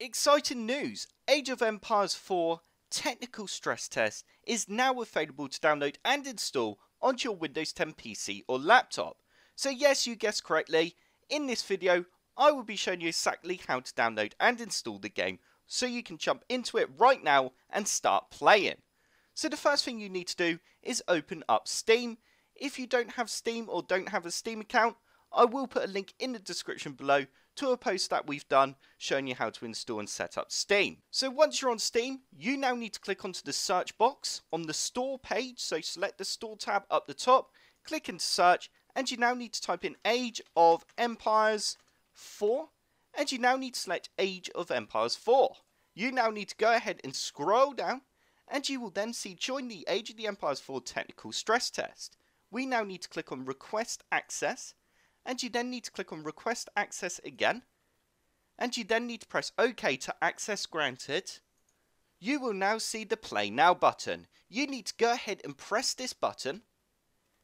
Exciting news! Age of Empires 4 Technical Stress Test is now available to download and install onto your Windows 10 PC or laptop. So yes, you guessed correctly, in this video I will be showing you exactly how to download and install the game so you can jump into it right now and start playing. So the first thing you need to do is open up Steam. If you don't have Steam or don't have a Steam account, I will put a link in the description below to a post that we've done showing you how to install and set up Steam. So once you're on Steam, you now need to click onto the search box on the store page. So select the store tab up the top, click into search, and you now need to type in Age of Empires 4, and you now need to select Age of Empires 4. You now need to go ahead and scroll down, and you will then see Join the Age of the Empires 4 Technical Stress Test. We now need to click on Request Access, and you then need to click on request access again and you then need to press OK to access granted. You will now see the play now button. You need to go ahead and press this button.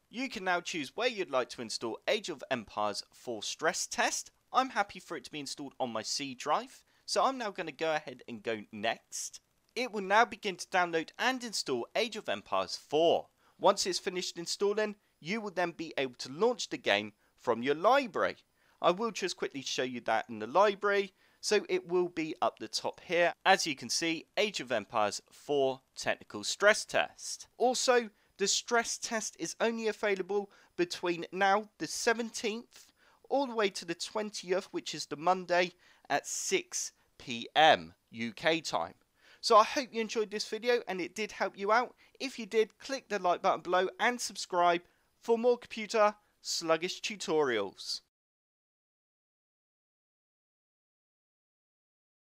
You can now choose where you'd like to install Age of Empires 4 stress test. I'm happy for it to be installed on my C drive, so I'm now going to go ahead and go next. It will now begin to download and install Age of Empires 4. Once it's finished installing, you will then be able to launch the game from your library. I will just quickly show you that in the library. So it will be up the top here. As you can see, Age of Empires 4 Technical Stress Test. Also, the stress test is only available between now the 17th all the way to the 20th, which is the Monday at 6 p.m. UK time. So I hope you enjoyed this video and it did help you out. If you did, click the like button below and subscribe for more computer sluggish tutorials.